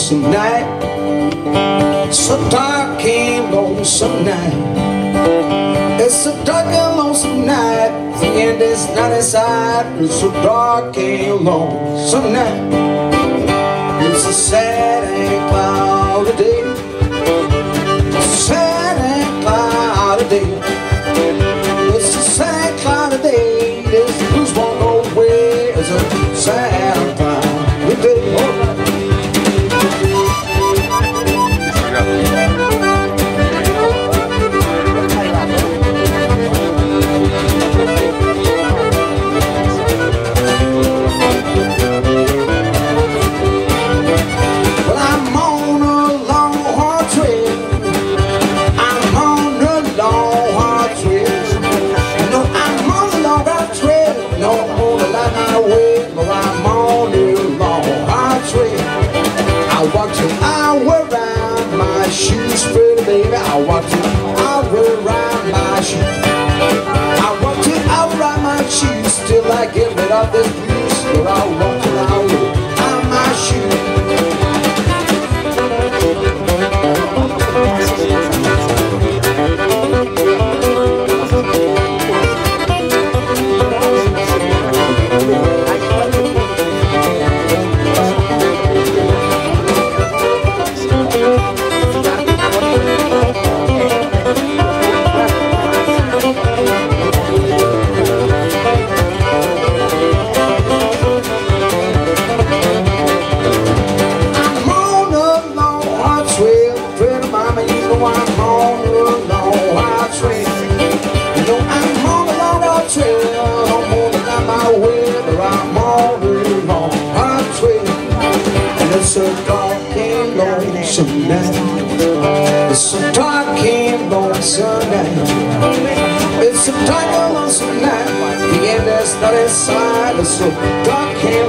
lonesome night. So dark and lonesome night. It's a dark and lonesome night. The end is not inside It's a dark and lonesome night. It's a sad and cloudy day. Sad and cloudy day baby. I walk till I wear around my It's a dark and lonesome night. It's a dark and lonesome night. The end is not inside. It's so dark and